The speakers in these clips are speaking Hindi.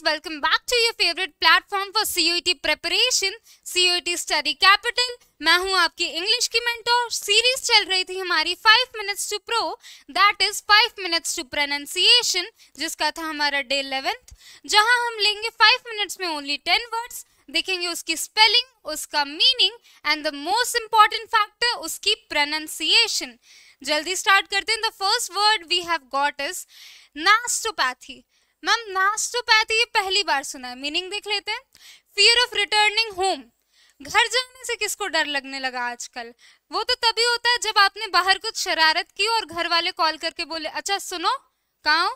guys, welcome back to your favorite platform for CUET preparation, CUET Study Capital. मैं हूँ आपकी इंग्लिश की मेंटोर सीरीज़ चल रही थी हमारी five minutes to pro that is five minutes to pronunciation जिसका था हमारा डे इलेवेंथ जहाँ हम लेंगे फाइव मिनट्स में ओनली टेन वर्ड्स देखेंगे उसकी स्पेलिंग उसका meaning and the most important factor उसकी प्रोनाउंसिएशन जल्दी स्टार्ट करते हैं. The first word we have got is nastopathy ma'am, nastopathy ये पहली बार सुना है। मीनिंग देख लेते हैं। फियर ऑफ़ रिटर्निंग होम घर जाने से किसको डर लगने लगा आजकल? वो तो तभी होता है जब आपने बाहर कुछ शरारत की और घर वाले कॉल करके बोले अच्छा सुनो, कहा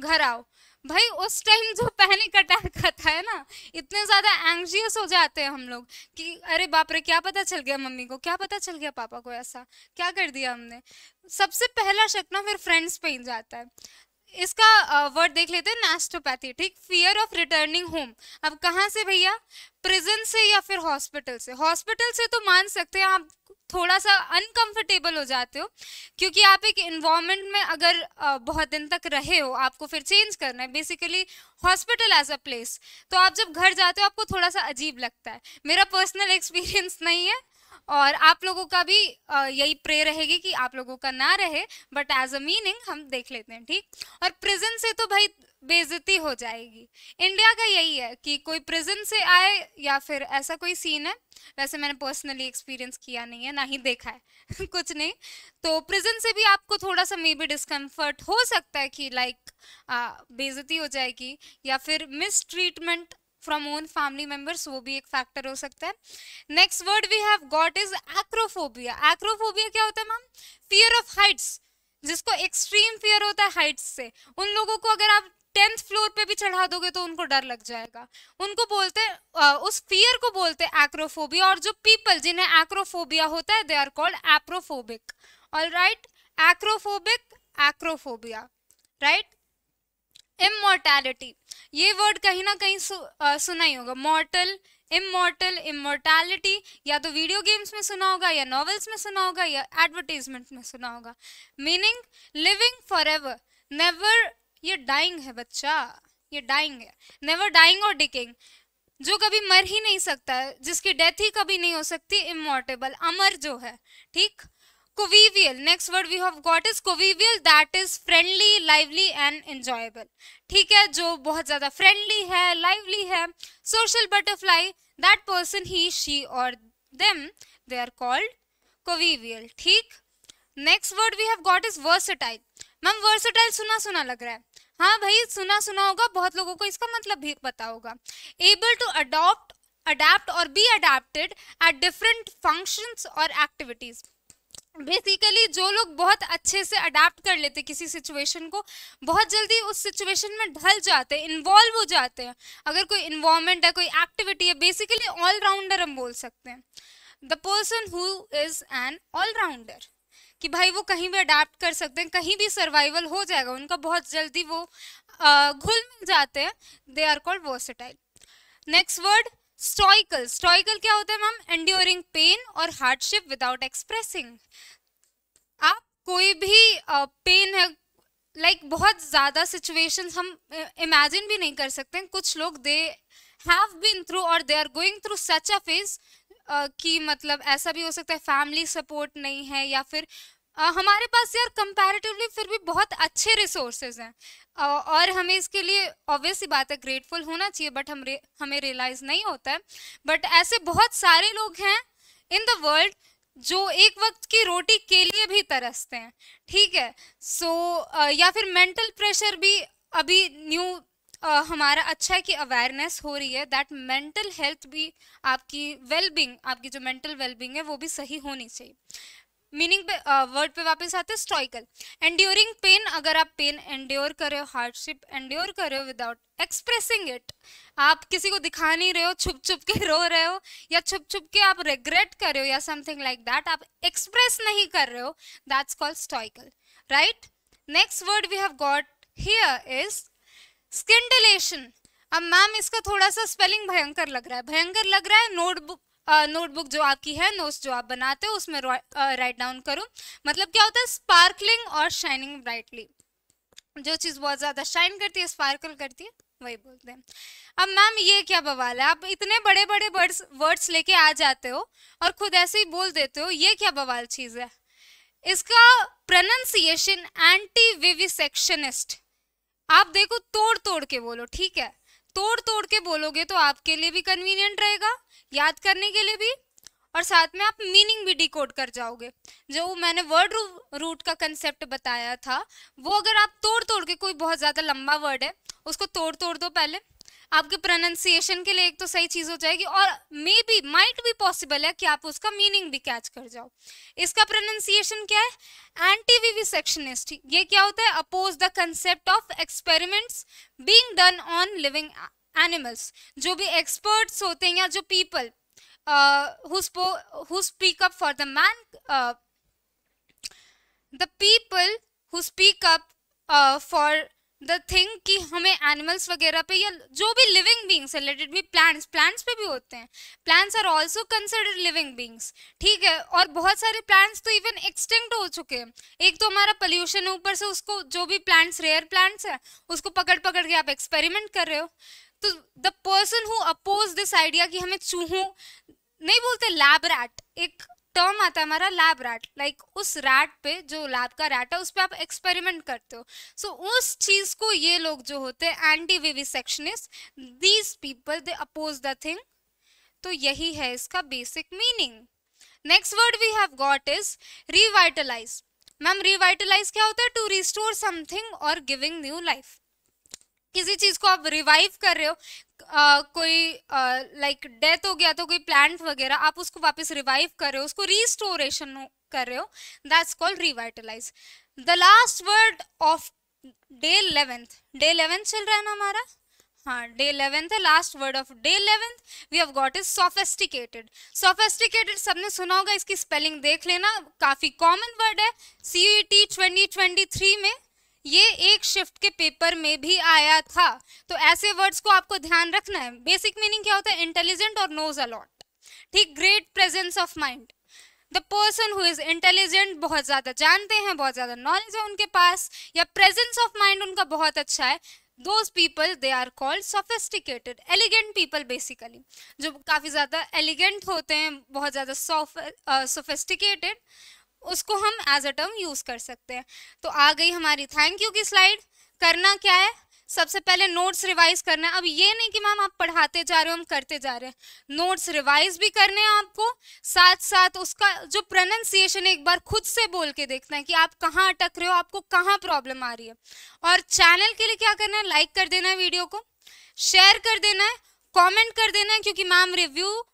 घर आओ। भाई, उस टाइम जो पैनिक अटैक आता है ना, इतने ज़्यादा एंग्जियस हो जाते हैं हम लोग कि, अरे बाप रे, क्या पता चल गया मम्मी को, क्या पता चल गया पापा को ऐसा, क्या कर दिया हमने? सबसे पहला शक ना फिर फ्रेंड्स पे ही जाता है। इसका वर्ड देख लेते हैं नेस्टोपैथी ठीक? फियर ऑफ़ रिटर्निंग होम अब कहाँ से भैया? प्रिजन से या फिर हॉस्पिटल से? हॉस्पिटल से तो मान सकते हैं आप थोड़ा सा अनकंफर्टेबल हो जाते हो, क्योंकि आप एक इन्वायरमेंट में अगर बहुत दिन तक रहे हो, आपको फिर चेंज करना है। Basically hospital as a place तो आप जब घर जाते हो, आपको थोड़ा सा अजीब लगता है। मेरा पर्सनल एक्सपीरियंस नहीं है। और आप लोगों का भी यही प्रे रहेगी कि आप लोगों का ना रहे बट एज अ मीनिंग हम देख लेते हैं, ठीक? और प्रिजन से तो भाई बेजती हो जाएगी। इंडिया का यही है कि कोई प्रिजन से आए या फिर ऐसा कोई सीन है, वैसे मैंने पर्सनली एक्सपीरियंस किया नहीं है, ना ही देखा है, कुछ नहीं। तो प्रिजन से भी आपको थोड़ा सा मे बी डिस्कम्फर्ट हो सकता है कि लाइक बेजती हो जाएगी या फिर mistreatment from own family members वो भी एक फैक्टर हो सकता है। Next word we have got is acrophobia acrophobia क्या होता है मैम फियर ऑफ़ हाइट्स जिसको एक्सट्रीम फियर होता है हाइट्स से। उन लोगों को अगर आप टेंथ फ्लोर पे भी चढ़ा दोगे तो उनको डर लग जाएगा। उनको बोलते हैं उस फियर को बोलते हैं एक्रोफोबिया और जो पीपल जिन्हें एक्रोफोबिया होता है they are called acrophobic all right acrophobic acrophobia right immortality ये वर्ड कहीं ना कहीं सु, आ, सुना ही होगा। मॉर्टल इमोर्टल इमोर्टैलिटी या तो वीडियो गेम्स में सुना होगा या नॉवेल्स में सुना होगा या एडवर्टीजमेंट में सुना होगा। Meaning living for ever never ये डाइंग है बच्चा। ये डाइंग है। नेवर डाइंग और डिकिंग जो कभी मर ही नहीं सकता है जिसकी डेथ ही कभी नहीं हो सकती इमोर्टेबल अमर जो है। ठीक? Convivial next word we have got is convivial that is friendly lively and enjoyable ठीक है, जो बहुत ज़्यादा फ्रेंडली है लाइवली है social butterfly that person he she और them they are called convivial ठीक? Next word we have got is versatile ma'am versatile सुना सुना लग रहा है। हाँ भाई, सुना सुना होगा, बहुत लोगों को इसका मतलब भी पता होगा। एबल टू अडॉप्ट अडेप्ट और be adapted at different functions और एक्टिविटीज़ बेसिकली जो लोग बहुत अच्छे से अडाप्ट कर लेते किसी सिचुएशन को, बहुत जल्दी उस सिचुएशन में ढल जाते हैं इन्वॉल्व हो जाते हैं। अगर कोई इन्वॉल्वमेंट है, कोई एक्टिविटी है बेसिकली ऑलराउंडर हम बोल सकते हैं। The person who is an allrounder कि भाई वो कहीं भी अडाप्ट कर सकते हैं, कहीं भी सर्वाइवल हो जाएगा, उनका बहुत जल्दी वो घुल मिल जाते हैं। They are called versatile next word stoical stoical क्या होता है मैम एंड्योरिंग पेन और हार्डशिप विदाउट एक्सप्रेसिंग आप कोई भी पेन uh, है लाइक like, बहुत ज़्यादा सिचुएशन हम इमेजिन भी नहीं कर सकते कुछ लोग दे हैव बीन थ्रू और they are going through such a phase कि मतलब ऐसा भी हो सकता है फैमिली सपोर्ट नहीं है या फिर uh, हमारे पास यार कंपैरेटिवली फिर भी बहुत अच्छे रिसोर्सेज हैं। और हमें इसके लिए ऑब्वियस ही बात है ग्रेटफुल होना चाहिए बट हम रे, हमें रियलाइज़ नहीं होता है। बट ऐसे बहुत सारे लोग हैं इन द वर्ल्ड जो एक वक्त की रोटी के लिए भी तरसते हैं ठीक है? सो so, या फिर मेंटल प्रेशर भी अभी न्यू हमारा अच्छा है कि अवेयरनेस हो रही है दैट मेंटल हेल्थ भी आपकी वेलबींग आपकी जो मेंटल वेलबींग है वो भी सही होनी चाहिए। मीनिंग पे वर्ड uh, पे वापस आते हैं स्टॉइकल एंड्योरिंग पेन अगर आप पेन एंड्योर कर रहे हो हार्डशिप एंड्योर कर रहे हो विदाउट एक्सप्रेसिंग इट आप किसी को दिखा नहीं रहे हो छुप छुप के रो रहे हो या छुप छुप के आप रिग्रेट कर रहे हो या समथिंग लाइक दैट आप एक्सप्रेस नहीं कर रहे हो that's called stoical right next word we have got here is scintillation अब मैम इसका थोड़ा सा स्पेलिंग भयंकर लग रहा है। भयंकर लग रहा है नोटबुक नोटबुक जो आपकी है, नोट्स जो आप बनाते हो, उसमें राइट डाउन करो। मतलब क्या होता है स्पार्कलिंग और शाइनिंग ब्राइटली जो चीज़ बहुत ज़्यादा शाइन करती है स्पार्कल करती है, वही बोलते हैं। अब मैम ये क्या बवाल है? आप इतने बड़े बड़े वर्ड्स वर्ड्स लेके आ जाते हो और खुद ऐसे ही बोल देते हो, ये क्या बवाल चीज़ है? इसका प्रोनाउंसिएशन एंटी विविसेक्शनिस्ट आप देखो तोड़ तोड़ के बोलो, ठीक है? तोड़ तोड़ के बोलोगे तो आपके लिए भी कन्वीनियंट रहेगा, याद करने के लिए भी। और साथ में आप मीनिंग भी डिकोड कर जाओगे। जो मैंने वर्ड रूट का कंसेप्ट बताया था, वो अगर आप तोड़ तोड़ के, कोई बहुत ज़्यादा लंबा वर्ड है, उसको तोड़ तोड़ दो पहले। आपके प्रोनाउंसिएशन के लिए एक तो सही चीज़ हो जाएगी और मे बी माइट भी पॉसिबल है कि आप उसका मीनिंग भी कैच कर जाओ। इसका प्रोनाउंसिएशन क्या है? एंटी विविसेक्शनिस्ट ये क्या होता है? Oppose the concept of experiments being done on living animals जो भी एक्सपर्ट्स होते हैं या जो people who who, spoke, who speak up for the man, uh, the people the thing कि हमें एनिमल्स वगैरह पे या जो भी लिविंग बींग्स है लेट इट प्लांट्स प्लांट्स पे भी होते हैं। Plants are also considered living beings ठीक है? और बहुत सारे प्लांट्स तो इवन एक्सटेंट हो चुके हैं। एक तो हमारा पोल्यूशन है, ऊपर से उसको जो भी प्लांट्स रेयर प्लांट्स है, उसको पकड़ पकड़ के आप एक्सपेरिमेंट कर रहे हो। तो the person who oppose this idea कि हमें चूहों, नहीं बोलते लैब रैट एक टर्म आता है हमारा लैब रैट लाइक उस रैट पे जो लैब का रैट है उस पर आप एक्सपेरिमेंट करते हो। सो so, उस चीज़ को ये लोग जो होते हैं anti vivisectionist these people they oppose the thing तो यही है इसका basic meaning next word we have got is revitalise ma'am revitalise क्या होता है? टू रिस्टोर समथिंग और गिविंग न्यू लाइफ किसी चीज़ को आप रिवाइव कर रहे हो Uh, कोई लाइक डेथ हो गया तो कोई प्लांट वगैरह आप उसको वापस रिवाइव कर रहे हो उसको रिस्टोरेशन कर रहे हो that's called revitalise the last word of day eleventh day eleventh चल रहा है ना हमारा? हाँ डे इलेवेंथ है last word of day eleventh we have got is sophisticated sophisticated सबने सुना होगा इसकी स्पेलिंग देख लेना काफ़ी कॉमन वर्ड है C E T twenty twenty three में ये एक शिफ्ट के पेपर में भी आया था। तो ऐसे वर्ड्स को आपको ध्यान रखना है। बेसिक मीनिंग क्या होता है? इंटेलिजेंट और नोज़ अलॉट ठीक? Great presence of mind the person who is intelligent बहुत ज़्यादा जानते हैं, बहुत ज़्यादा नॉलेज है उनके पास, या प्रेजेंस ऑफ़ माइंड उनका बहुत अच्छा है। Those people they are called sophisticated elegant people basically जो काफ़ी ज़्यादा एलिगेंट होते हैं, बहुत ज़्यादा सोफेस्टिकेटेड उसको हम एज अ टर्म यूज़ कर सकते हैं। तो आ गई हमारी थैंक यू की स्लाइड करना क्या है? सबसे पहले नोट्स रिवाइज करना है। अब ये नहीं कि मैम आप पढ़ाते जा रहे हो, हम करते जा रहे हैं। नोट्स रिवाइज भी करने हैं आपको। साथ साथ उसका जो प्रोनाउंसिएशन एक बार खुद से बोल के देखना है कि आप कहाँ अटक रहे हो, आपको कहाँ प्रॉब्लम आ रही है। और चैनल के लिए क्या करना है? लाइक कर देना है वीडियो को। शेयर कर देना है। कॉमेंट कर देना है, क्योंकि मैम रिव्यू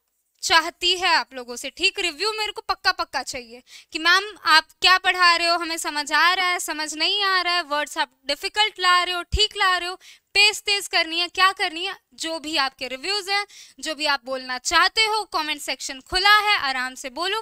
चाहती है आप लोगों से। ठीक रिव्यू मेरे को पक्का पक्का चाहिए कि मैम आप क्या पढ़ा रहे हो? हमें समझ आ रहा है समझ नहीं आ रहा है। वर्ड्स आप डिफ़िकल्ट ला रहे हो ठीक ला रहे हो पेस तेज करनी है क्या करनी है? जो भी आपके रिव्यूज़ हैं जो भी आप बोलना चाहते हो कमेंट सेक्शन खुला है आराम से बोलो।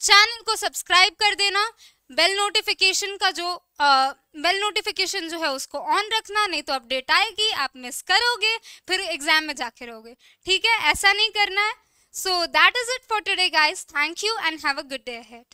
चैनल को सब्सक्राइब कर देना। बेल नोटिफिकेशन का जो आ, बेल नोटिफिकेशन जो है उसको ऑन रखना नहीं तो अपडेट आएगी आप मिस करोगे फिर एग्ज़ाम में जाके रहोगे। ठीक है? ऐसा नहीं करना है। So that is it for today guys. Thank you and have a good day ahead.